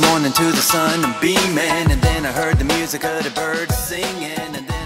morning to the sun, I'm beaming. And then I heard the music of the birds singing.